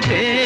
झूम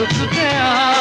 गगन झुक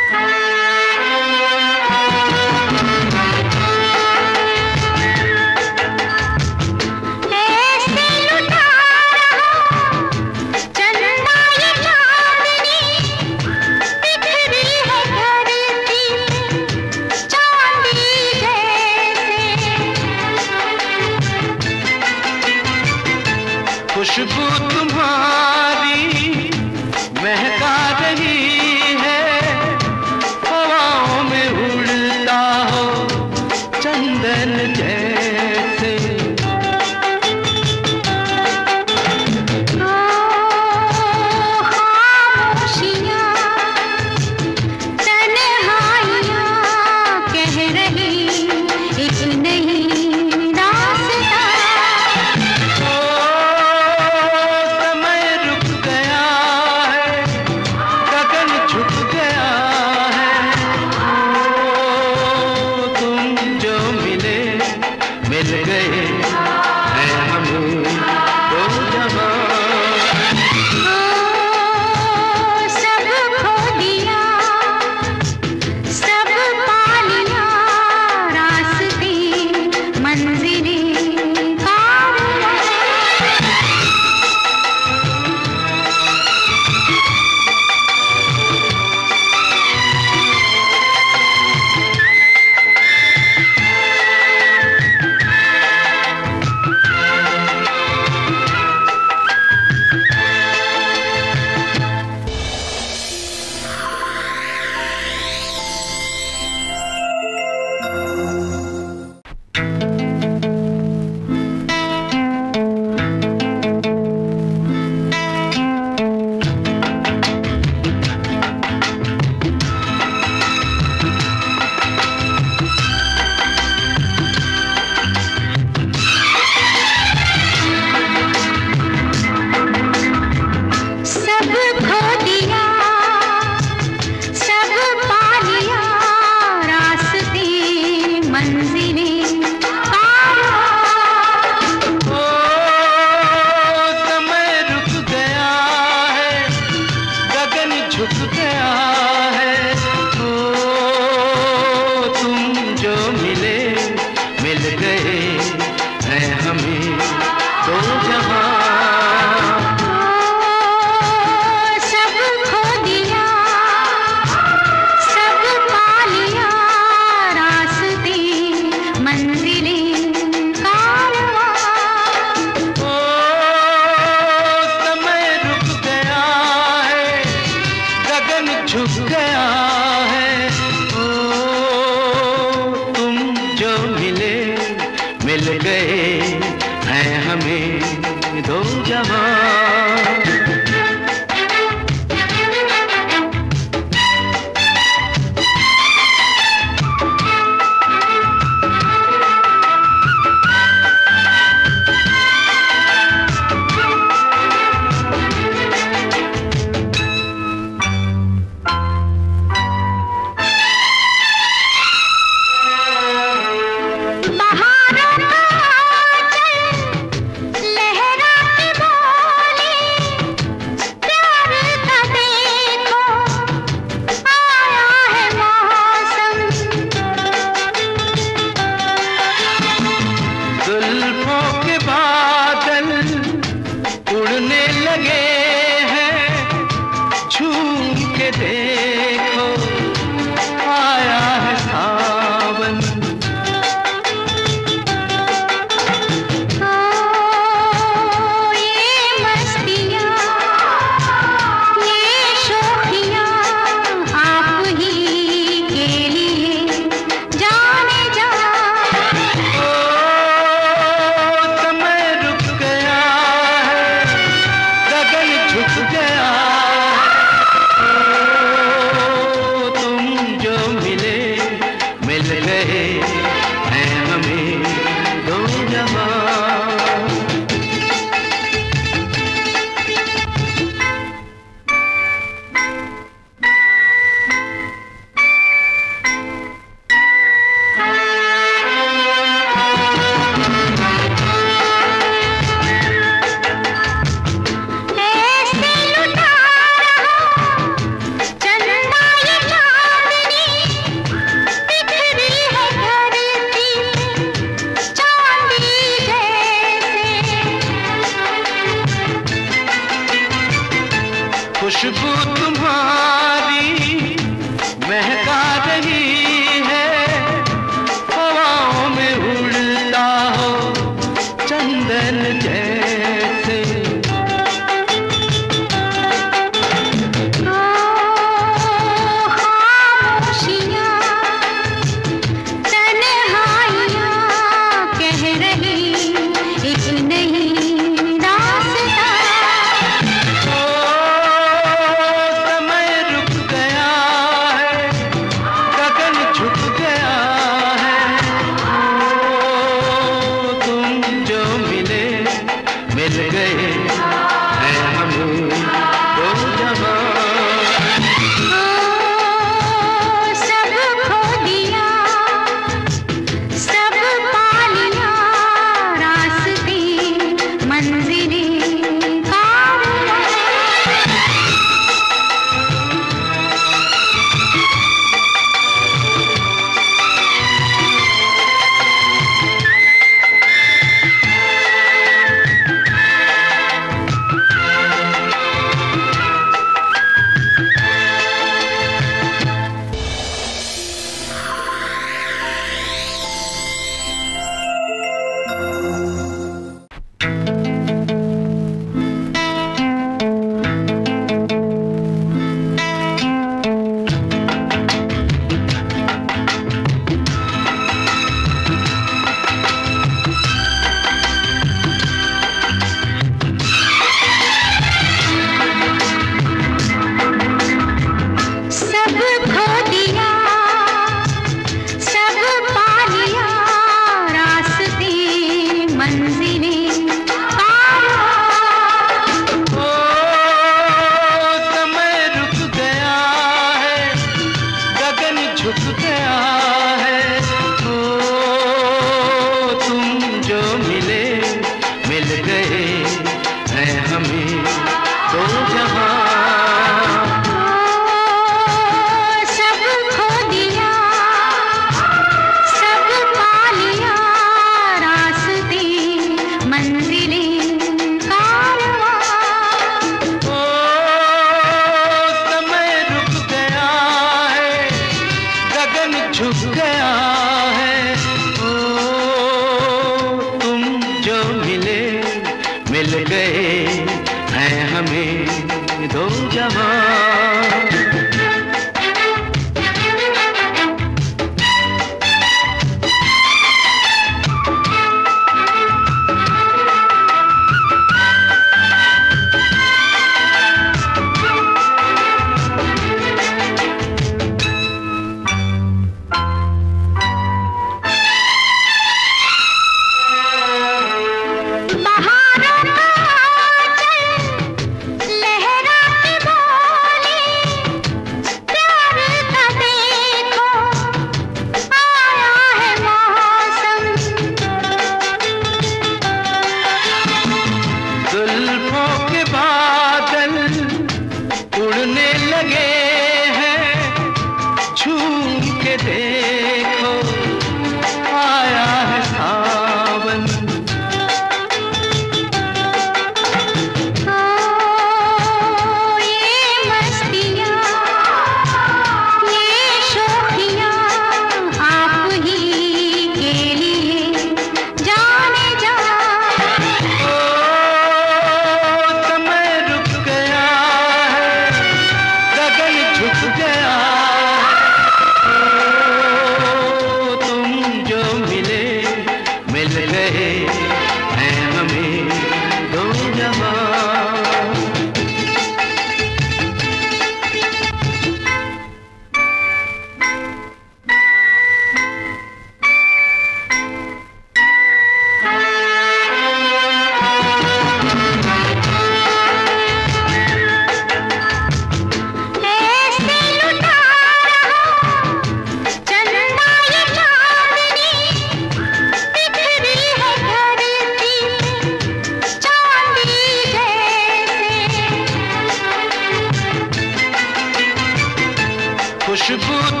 खुशबू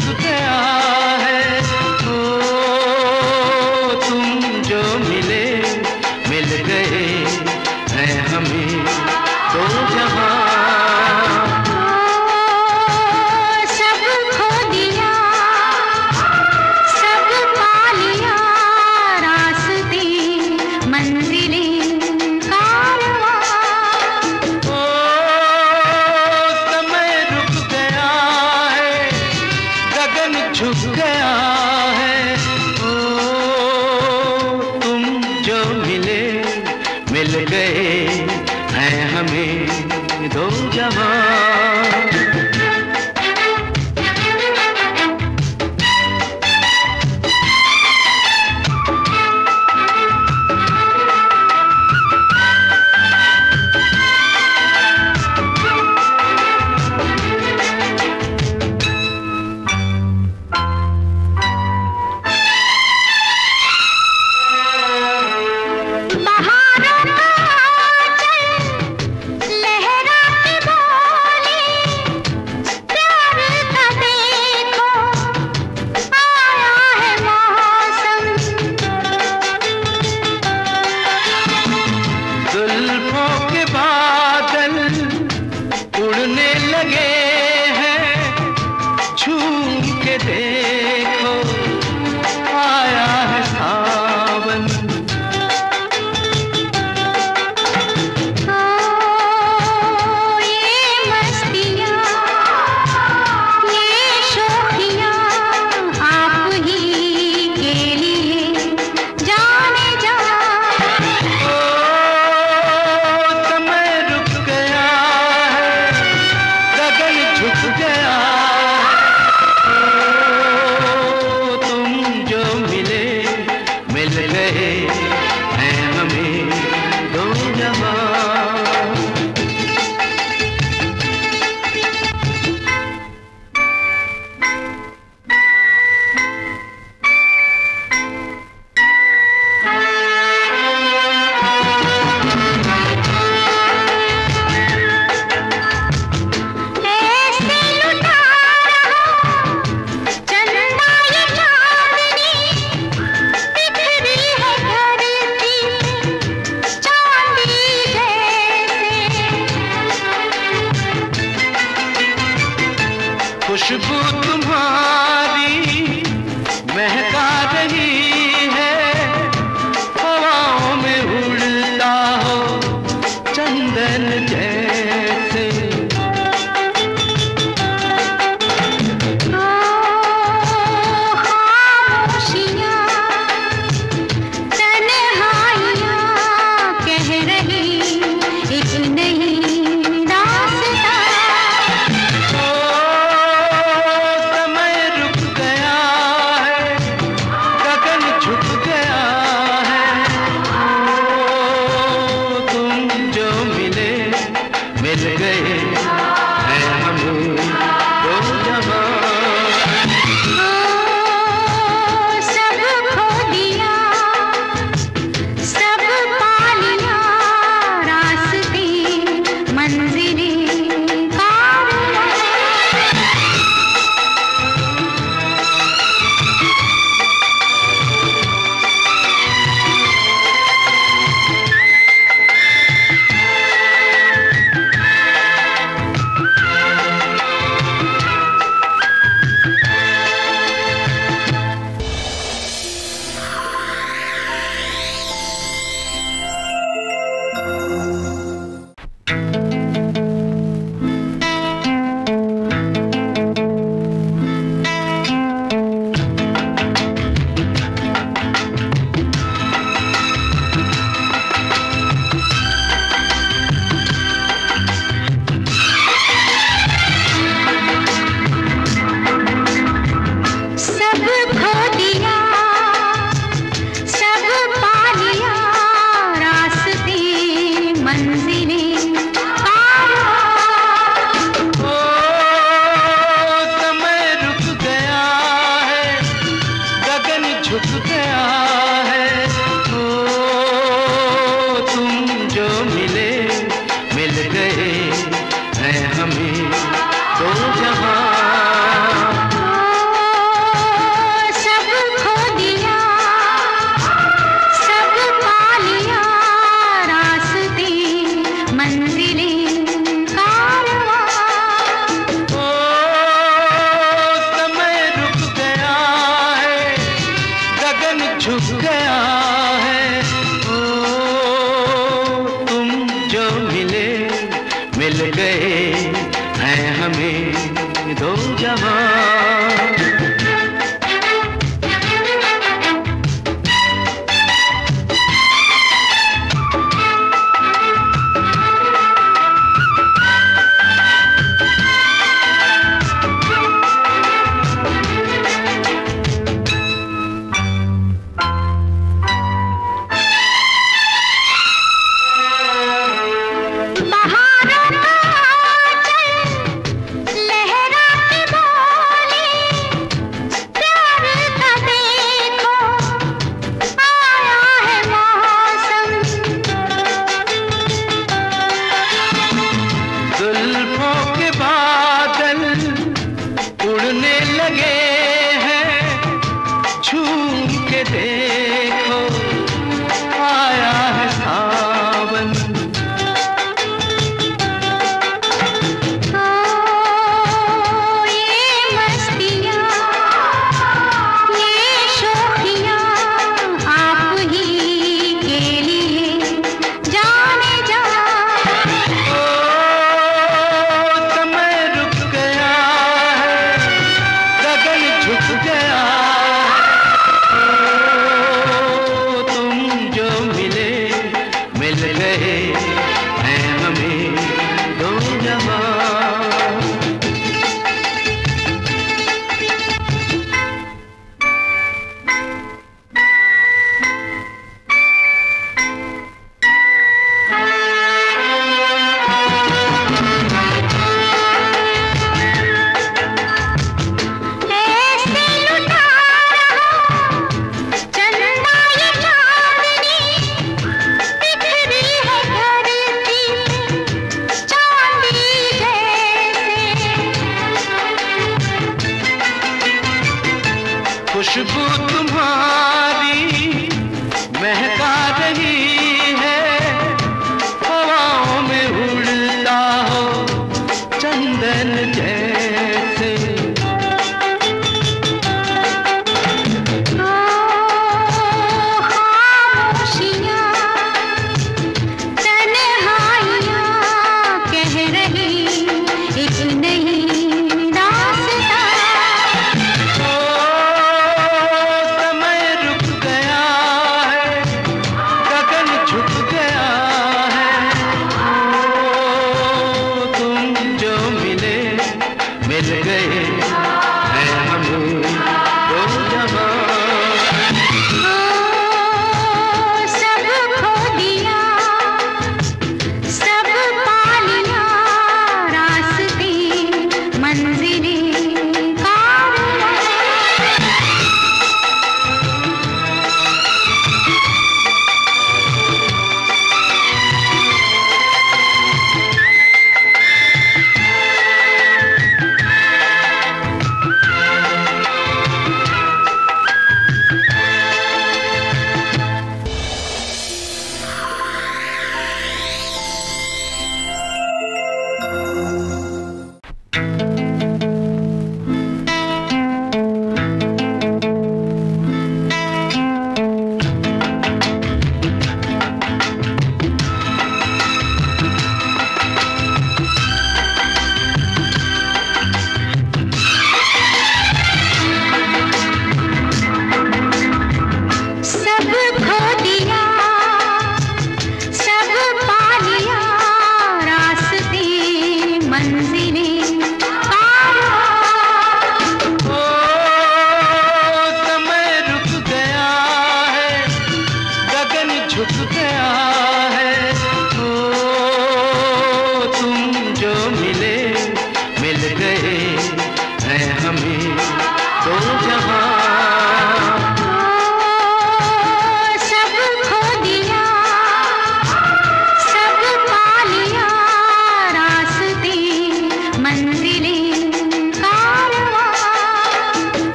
सुख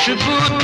खुशबू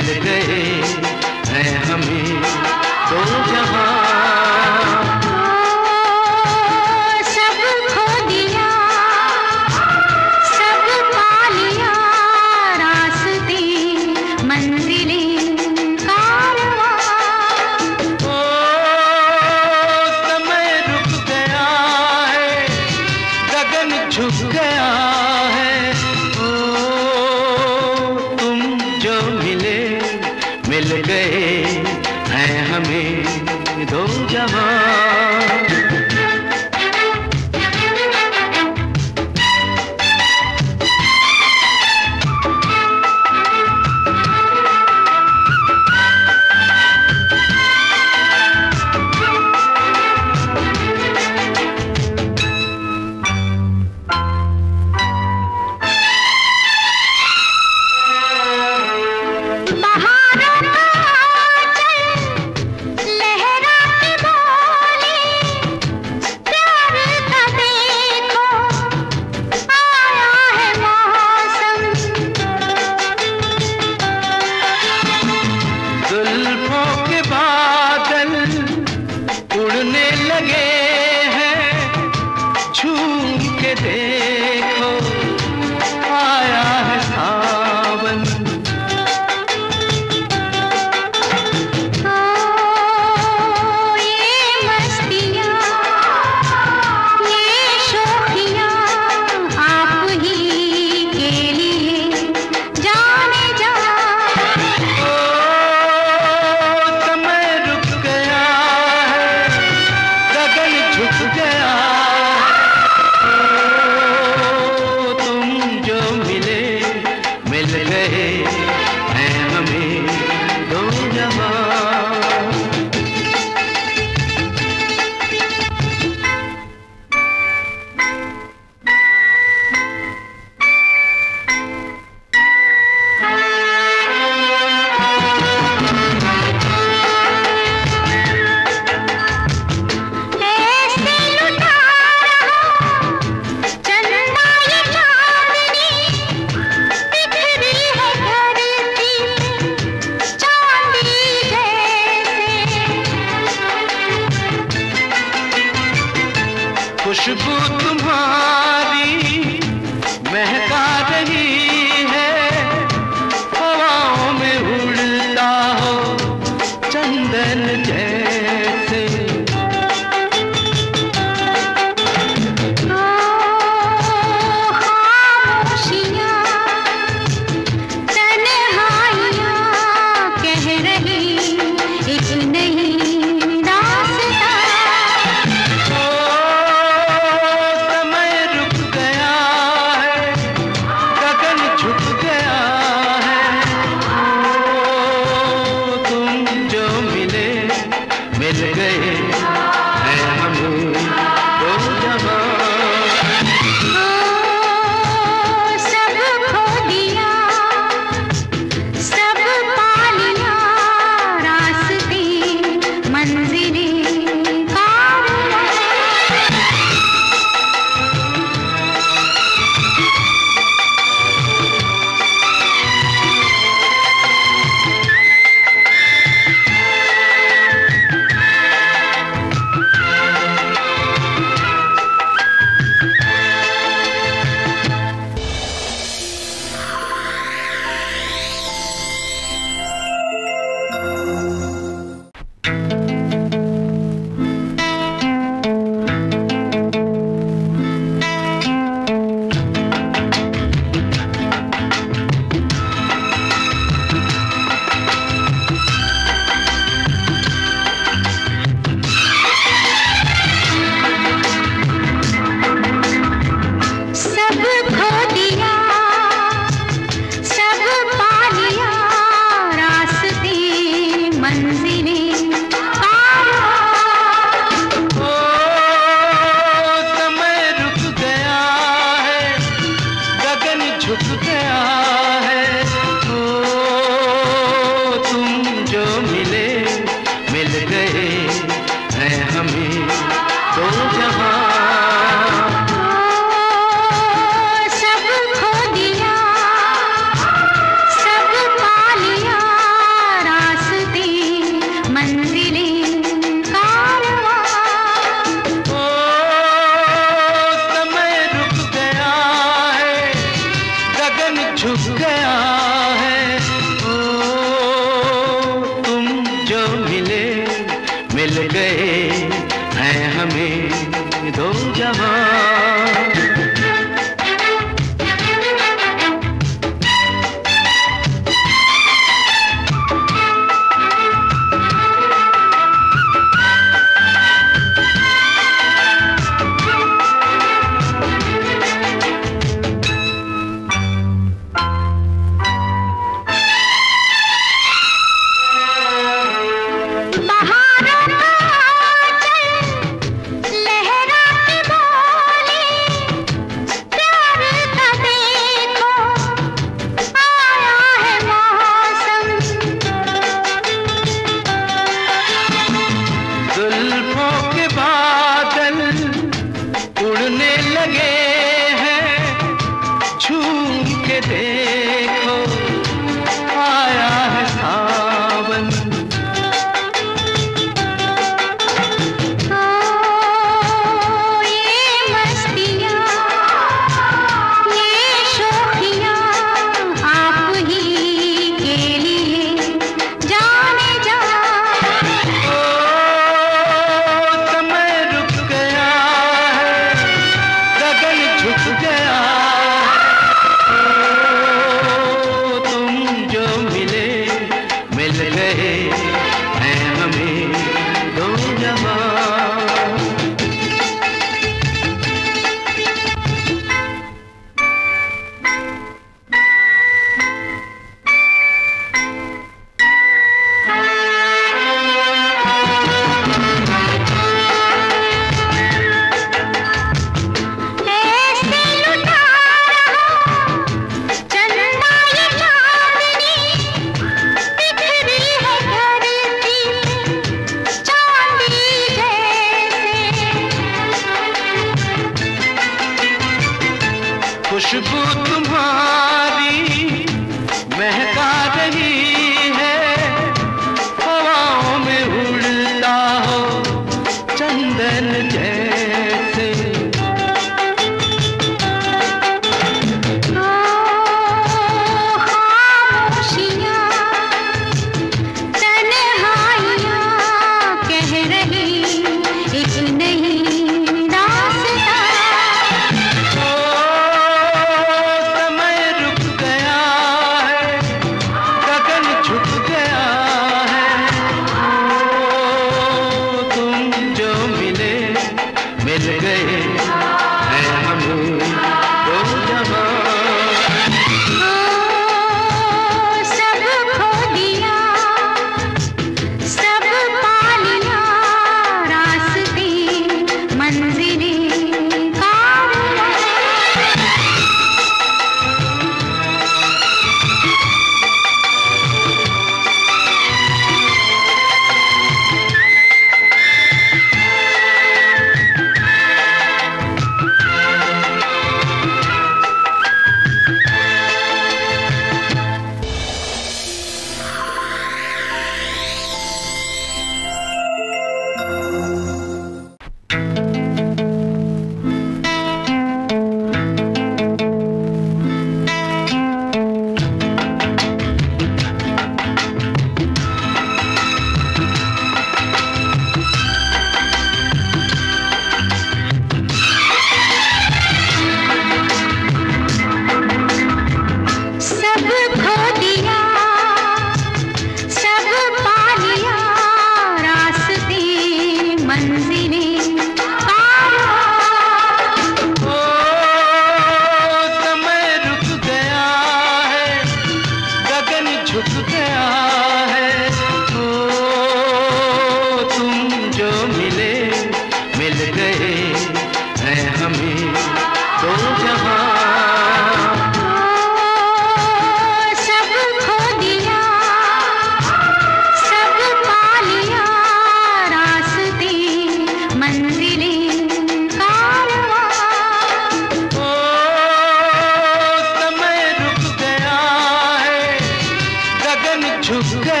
machucar.